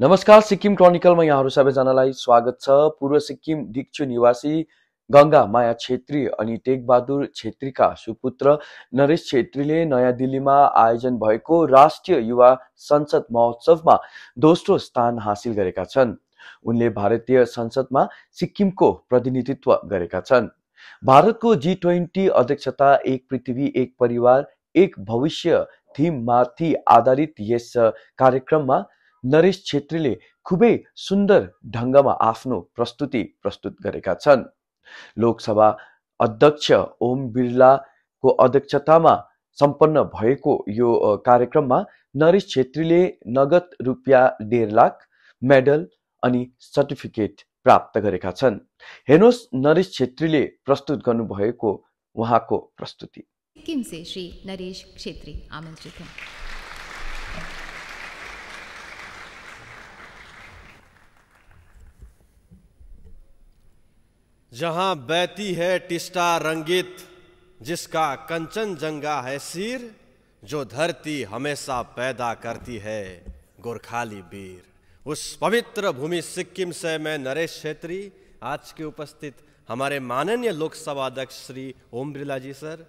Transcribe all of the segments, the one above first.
नमस्कार सिक्किम क्रोनिकलमा यहाँहरू सबैजनालाई स्वागत छ। पूर्व सिक्किम डिक्चु निवासी गङ्गा माया छेत्री अनि टेकबहादुर छेत्रीका सुपुत्र नरेश छेत्रीले नयाँ दिल्लीमा आयोजन भएको राष्ट्रिय युवा संसद महोत्सवमा दोस्रो स्थान हासिल गरेका छन्। उनले भारतीय संसदमा सिक्किमको प्रतिनिधित्व गरेका छन्। भारतको जी ट्वेन्टी अध्यक्षता एक पृथ्वी एक परिवार एक भविष्य थिममाथि आधारित यस कार्यक्रममा नरेश छेत्रीले खुबै सुन्दर ढङ्गमा आफ्नो प्रस्तुति प्रस्तुत गरेका छन्। लोकसभा अध्यक्ष ओम बिरलाको अध्यक्षतामा सम्पन्न भएको यो कार्यक्रममा नरेश छेत्रीले नगद रुपियाँ डेढ लाख मेडल अनि सर्टिफिकेट प्राप्त गरेका छन्। हेर्नुहोस् नरेश छेत्रीले प्रस्तुत गर्नुभएको उहाँको प्रस्तुति। सिक्किम से श्री नरेश क्षेत्री आमंत्रित जहाँ बैती है टिस्टा रंगित, जिसका कंचन जंगा है सिर, जो धरती हमेशा पैदा करती है गोरखाली वीर उस पवित्र भूमि सिक्किम से मैं नरेश छेत्री, आज के उपस्थित हमारे माननीय लोकसभा अध्यक्ष श्री ओम बिरला जी सर,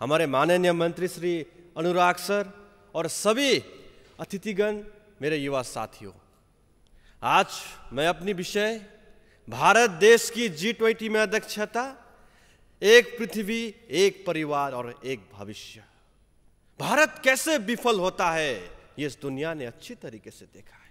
हमारे माननीय मंत्री श्री अनुराग सर और सभी अतिथिगण, मेरे युवा साथियों। आज मैं अपनी विषय भारत देश की जी ट्वेंटी में अध्यक्षता, एक पृथ्वी, एक परिवार और एक भविष्य। भारत कैसे विफल होता है, ये इस दुनिया ने अच्छी तरीके से देखा है।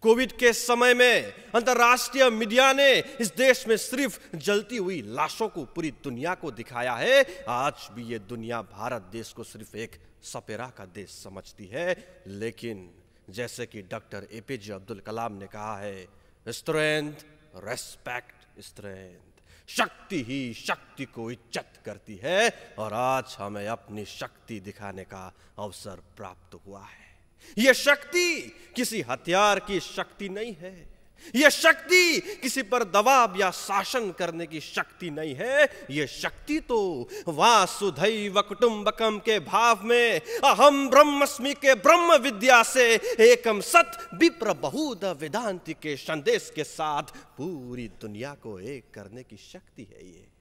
कोविड के समय में अंतर्राष्ट्रीय मीडिया ने इस देश में सिर्फ़ जलती हुई लाशों को पूरी दुनिया को दिखाया है। आज भी ये दुनिया भारत देश को सिर्फ़ एक सपेरा का देश समझती है। लेकिन जैसे कि डॉक्टर एपीजे अब्दुल कलाम ने कहा है स्ट्रेंथ रेस्पेक्ट स्ट्रेंथ शक्ति ही शक्ति को इज़्ज़त करती है और आज हमें अपनी शक्ति दिखाने का अवसर प्राप्त हुआ है। यह शक्ति किसी हथियार की शक्ति नहीं है। यह शक्ति किसी पर दबाव या शासन करने की शक्ति नहीं है। यह शक्ति तो वासुधैव कुटुंबकम के भाव में, अहम ब्रह्मस्मि के ब्रह्म विद्या से एकम सत विप्र बहुद वेदांति के संदेश के साथ पूरी दुनिया को एक करने की शक्ति है ये।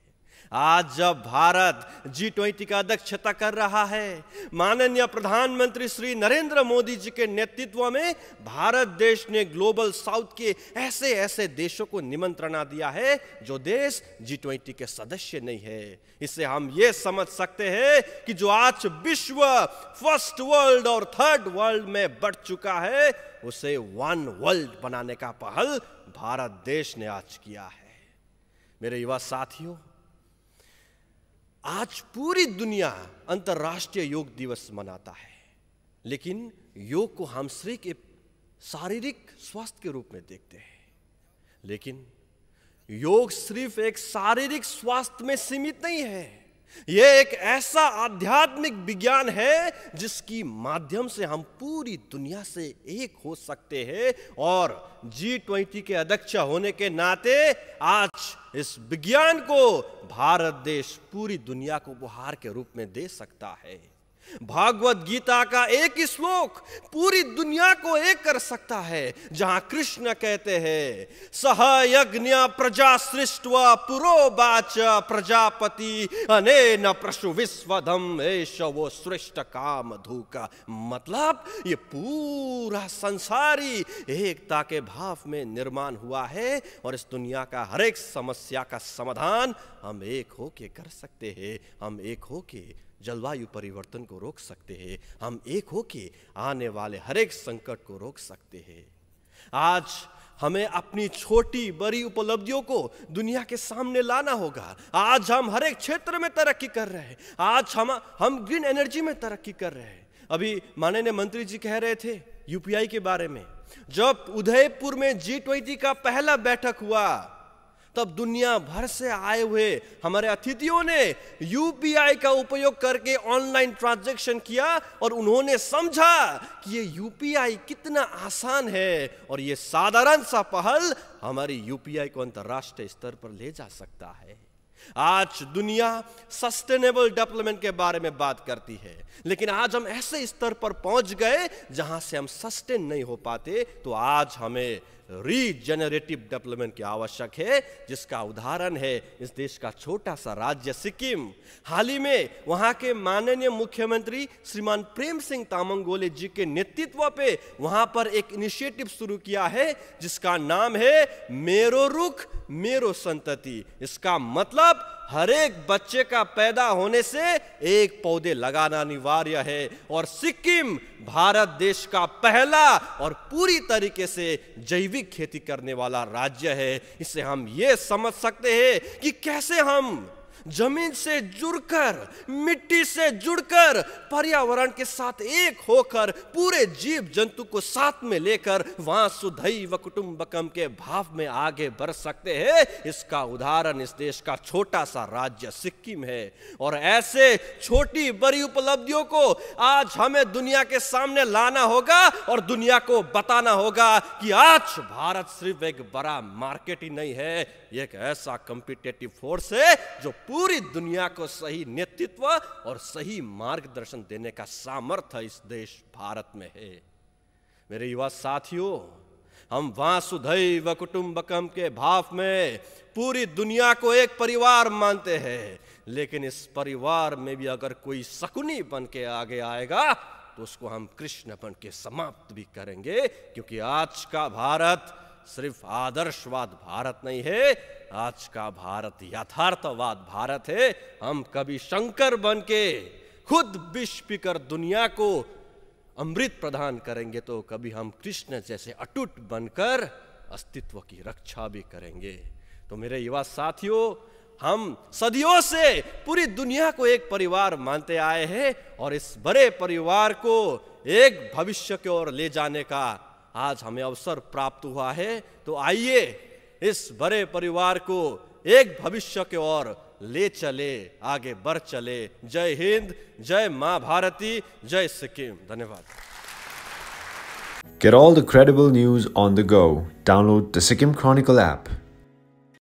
आज जब भारत जी ट्वेंटी का अध्यक्षता कर रहा है, माननीय प्रधानमंत्री श्री नरेंद्र मोदी जी के नेतृत्व में भारत देश ने ग्लोबल साउथ के ऐसे ऐसे देशों को निमंत्रणा दिया है, जो देश जी ट्वेंटी के सदस्य नहीं है। इससे हम ये समझ सकते हैं कि जो आज विश्व फ़र्स्ट वर्ल्ड और थर्ड वर्ल्ड में बढ़ चुका है, उसे वन वर्ल्ड बनाने का पहल भारत देश ने आज किया है। मेरे युवा साथियों आज पूरी दुनिया अंतर्राष्ट्रीय योग दिवस मनाता है। लेकिन योग को हम सिर्फ़ एक शारीरिक स्वास्थ्य के रूप में देखते हैं। लेकिन योग सिर्फ़ एक शारीरिक स्वास्थ्य में सीमित नहीं है। यह एक ऐसा आध्यात्मिक विज्ञान है जिसकी माध्यम से हम पूरी दुनिया से एक हो सकते हैं और जी ट्वेंटी के अध्यक्ष होने के नाते आज इस विज्ञान को भारत देश पूरी दुनिया को उपहार के रूप में दे सकता है। भागवत गीता का एक श्लोक पूरी दुनिया को एक कर सकता है, जहाँ कृष्ण कहते हैं सहयज्ञ प्रजा सृष्ट पुरोबाच प्रजापति अने न प्रशु विश्वधम एश वो श्रेष्ठ काम धूका मतलब ये पूरा संसारी एकता के भाव में निर्माण हुआ है और इस दुनिया का हर एक समस्या का समाधान हम एक होके कर सकते हैं, हम एक होके जलवायु परिवर्तन को रोक सकते हैं, हम एक होके आने वाले हर एक संकट को रोक सकते हैं। आज हमें अपनी छोटी बड़ी उपलब्धियों को दुनिया के सामने लाना होगा। आज हम हर एक क्षेत्र में तरक्की कर रहे हैं। आज हम हम ग्रीन एनर्जी में तरक्की कर रहे हैं। अभी माननीय मंत्री जी कह रहे थे यूपीआई के बारे में। जब उदयपुर में जी ट्वेंटी का पहला बैठक हुआ तब दुनिया भर से आए हुए हमारे अतिथियों ने यूपीआई का उपयोग करके ऑनलाइन ट्रांजैक्शन किया और उन्होंने समझा कि ये यूपीआई कितना आसान है और ये साधारण सा पहल हमारी यूपीआई को अंतर्राष्ट्रीय स्तर पर ले जा सकता है। आज दुनिया सस्टेनेबल डेवलपमेंट के बारे में बात करती है, लेकिन आज हम ऐसे स्तर पर पहुँच गए जहाँ से हम सस्टेन नहीं हो पाते तो आज हमें रीजेनरेटिव डेवलपमेंट की आवश्यक है, जिसका उदाहरण है इस देश का छोटा सा राज्य सिक्किम। हाल ही में वहाँ के माननीय मुख्यमंत्री श्रीमान प्रेम सिंह तामंगोले जी के नेतृत्व पे वहाँ पर एक इनिशिएटिव शुरू किया है, जिसका नाम है, मेरो रुख, मेरो संतति। इसका मतलब हर एक बच्चे का पैदा होने से एक पौधे लगाना अनिवार्य है। और सिक्किम भारत देश का पहला और पूरी तरीके से जैविक खेती करने वाला राज्य है। इससे हम ये समझ सकते हैं कि कैसे हम ज़मीन से जुड़कर, मिट्टी से जुड़कर, पर्यावरण के साथ एक होकर, पूरे जीव जंतु को साथ में लेकर वहाँ सुधई व कुटुंबकम के भाव में आगे बढ़ सकते हैं। इसका उदाहरण इस देश का छोटा सा राज्य सिक्किम है। और ऐसे छोटी बड़ी उपलब्धियों को आज हमें दुनिया के सामने लाना होगा और दुनिया को बताना होगा कि आज भारत सिर्फ़ एक बड़ा मार्केट ही नहीं है, एक ऐसा कंपिटेटिव फोर्स है जो पूरी दुनिया को सही नेतृत्व और सही मार्गदर्शन देने का सामर्थ्य इस देश भारत में है। मेरे युवा साथियों, हम वासुधैव कुटुंबकम के भाव में पूरी दुनिया को एक परिवार मानते हैं, लेकिन इस परिवार में भी अगर कोई शकुनी बन के आगे आएगा तो उसको हम कृष्ण बन के समाप्त भी करेंगे, क्योंकि आज का भारत सिर्फ़ आदर्शवाद भारत नहीं है, आज का भारत यथार्थवाद भारत है। हम कभी शंकर बन के खुद विष पीकर दुनिया को अमृत प्रदान करेंगे तो कभी हम कृष्ण जैसे अटूट बनकर अस्तित्व की रक्षा भी करेंगे। तो मेरे युवा साथियों, हम सदियों से पूरी दुनिया को एक परिवार मानते आए हैं और इस बड़े परिवार को एक भविष्य की ओर ले जाने का आज हमें अवसर प्राप्त हुआ है तो आइए इस बड़े परिवार को एक भविष्य के ओर ले चले, आगे बढ़ चले जय हिंद, जय माँ भारती, जय सिक्किम धन्यवाद Get all the credible news on the go. Download the Sikkim Chronicle app.